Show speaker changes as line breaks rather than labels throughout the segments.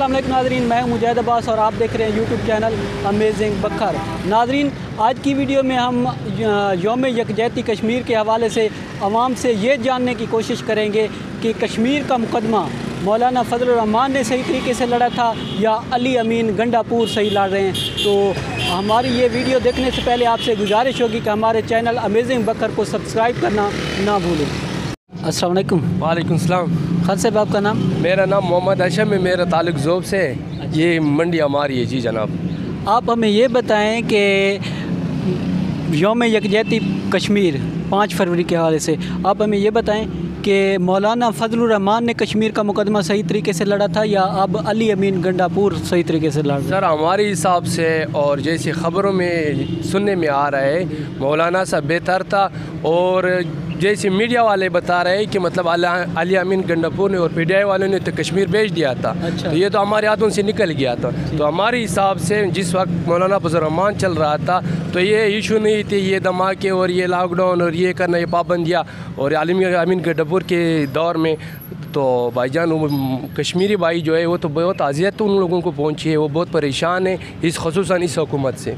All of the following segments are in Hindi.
वालेकुम नाजरीन, मैं मुजाहिद अब्बास और आप देख रहे हैं यूट्यूब चैनल अमेजिंग बखर नाजरीन, आज की वीडियो में हम योम यकजहती कश्मीर के हवाले से आवाम से ये जानने की कोशिश करेंगे कि कश्मीर का मुकदमा मौलाना फजलरहमान ने सही तरीके से लड़ा था या अली अमीन गंडापुर सही लड़ रहे हैं। तो हमारी ये वीडियो देखने से पहले आपसे गुजारिश होगी कि हमारे चैनल अमेजिंग बकर को सब्सक्राइब करना ना भूलें। अस्सलाम वालेकुम।
वालेकुम सलाम।
खान साहब आपका नाम?
मेरा नाम मोहम्मद अशम है मेरा ताल्लुक जोब से है। ये मंडी हमारी है जी जनाब।
आप हमें ये बताएँ कि योम यकजहती कश्मीर पाँच फरवरी के हवाले से। आप हमें ये बताएँ कि मौलाना फजलरहमान ने कश्मीर का मुकदमा सही तरीके से लड़ा था या अब अली अमीन गंडापुर सही तरीके से लड़
सर हमारे हिसाब से और जैसे ख़बरों में सुनने में आ रहा है मौलाना साहब बेहतर था और जैसे मीडिया वाले बता रहे हैं कि मतलब अली अमीन गंडापुर ने और पी वालों ने तो कश्मीर भेज दिया था।
अच्छा।
तो ये तो हमारे हाथों से निकल गया था। तो हमारे हिसाब से जिस वक्त मौलाना फजलरहमान चल रहा था तो ये इशू नहीं थी ये धमाके और ये लॉकडाउन और ये करना ये पाबंदियाँ और आलमी अमीन गंडापुर के दौर में। तो भाईजान कश्मीरी भाई जो है वो तो बहुत अजियत उन लोगों को पहुँची है वो बहुत परेशान है इस खसूस इस हुकूमत से।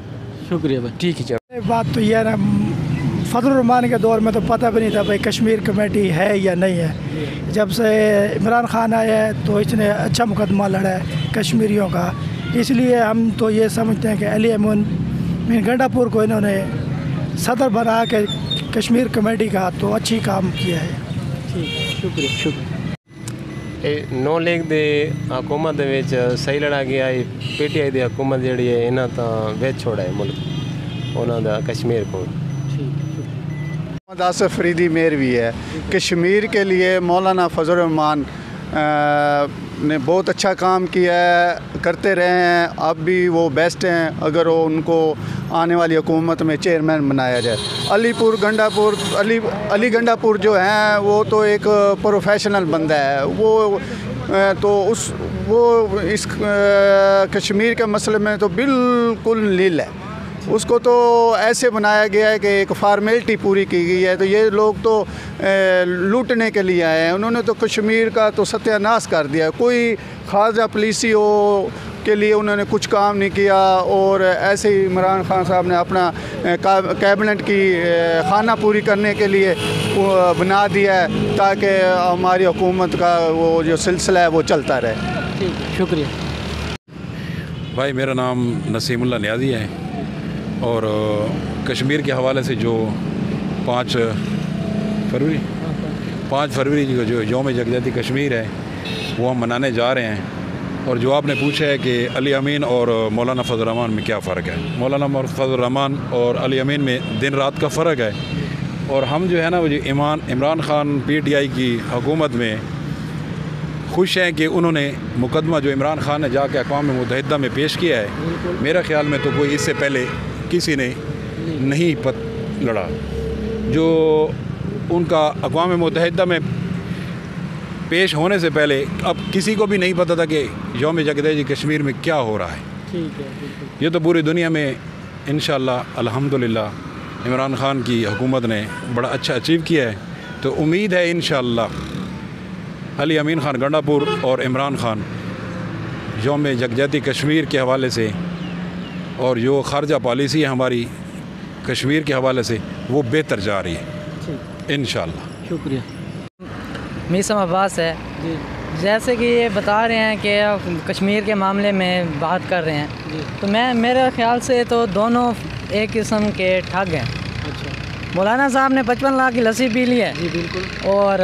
शुक्रिया भाई।
ठीक है जनाब
बात तो यह ना फजलरहमान के दौर में तो पता भी नहीं था भाई कश्मीर कमेटी है या नहीं है। जब से इमरान खान आया है तो इसने अच्छा मुकदमा लड़ा है कश्मीरियों का। इसलिए हम तो ये समझते हैं कि अली अमन गंडापुर को इन्होंने सदर बना के कश्मीर कमेटी का तो अच्छी काम किया है
ठीक शुक्रिया शुक्रिया
ਨੌ ਲੀਗ ਦੇ ਹਕੂਮਤ ਦੇ ਵਿੱਚ ਸਹੀ ਲੜਾ ਗਿਆ ਹੈ ਪੀਟੀਆਈ ਦੀ ਹਕੂਮਤ ਜਿਹੜੀ ਹੈ ਇਹਨਾਂ ਤਾਂ ਵੇਚ ਛੋੜਾ ਹੈ ਮੁਲਕ ਉਹਨਾਂ ਦਾ ਕਸ਼ਮੀਰ ਕੋਲ
मोहम्मद आसफ फरीदी मेर भी है कश्मीर के लिए मौलाना फजलरहमान ने बहुत अच्छा काम किया है करते रहे हैं अब भी वो बेस्ट हैं अगर वो उनको आने वाली हुकूमत में चेयरमैन बनाया जाए। अलीपुर, गंडापुर, अली अली गंडापुर जो हैं, वो तो एक प्रोफेशनल बंदा है। वो तो उस, वो इस कश्मीर के मसले में तो बिल्कुल नील है। उसको तो ऐसे बनाया गया है कि एक फार्मेलिटी पूरी की गई है। तो ये लोग तो लूटने के लिए आए हैं। उन्होंने तो कश्मीर का तो सत्यानाश कर दिया। कोई खारजा पुलिसी हो के लिए उन्होंने कुछ काम नहीं किया और ऐसे ही इमरान खान साहब ने अपना कैबिनेट की खाना पूरी करने के लिए बना दिया है ताकि हमारी हुकूमत का वो जो सिलसिला है वो चलता रहे।
ठीक शुक्रिया।
भाई मेरा नाम नसीमुल्ला न्याजी है और कश्मीर के हवाले से जो पाँच फरवरी पाँच। फरवरी को जो योम जगजाती कश्मीर है वो हम मनाने जा रहे हैं। और जो आपने पूछा है कि अली अमीन और मौलाना फजल फजलरहमान में क्या फ़र्क है। मौलाना फजलरहमान और अली अमीन में दिन रात का फ़र्क है। और हम जो है ना वो जो ईमान इमरान खान, पीटीआई की हुकूमत में खुश हैं कि उन्होंने मुकदमा जो इमरान खान ने जाके अकवाम मुतहदा में पेश किया है, मेरा ख्याल में तो कोई इससे पहले किसी ने नहीं पत, लड़ा। जो उनका अकवा मुतहदा में पेश होने से पहले अब किसी को भी नहीं पता था कि योम जगदेजी कश्मीर में क्या हो रहा है।
ठीक है
ये तो पूरी दुनिया में इन अल्हम्दुलिल्लाह इमरान खान की हुकूमत ने बड़ा अच्छा अचीव किया है। तो उम्मीद है इन अली अमीन ख़ान गंडापुर और इमरान खान योम जगजाती कश्मीर के हवाले से और जो खारजा पॉलिसी है हमारी कश्मीर के हवाले से वो बेहतर जा रही है। इन
शुक्रिया।
मीसम अब्बास है।
जी।
जैसे कि ये बता रहे हैं कि कश्मीर के मामले में बात कर रहे हैं। तो मैं मेरे ख्याल से तो दोनों एक किस्म के ठग हैं।
अच्छा।
मौलाना साहब ने पचपन लाख की लस्सी पी ली है।
जी बिल्कुल।
और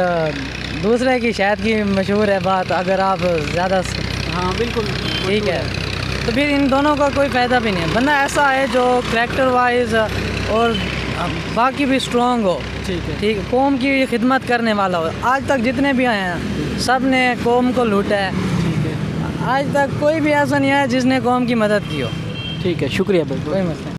दूसरे की शायद की मशहूर है बात अगर आप ज़्यादा
हाँ बिल्कुल।
ठीक है। तो फिर इन दोनों का कोई फ़ायदा भी नहीं है। बंदा ऐसा है जो करेक्टर वाइज और बाकी भी स्ट्रॉन्ग हो।
ठीक है।
ठीक है कौम की खिदमत करने वाला हो। आज तक जितने भी आए हैं सबने कौम को लूटा है।
ठीक है।
आज तक कोई भी ऐसा नहीं आया जिसने कौम की मदद की हो।
ठीक है शुक्रिया बिल्कुल
कोई मसला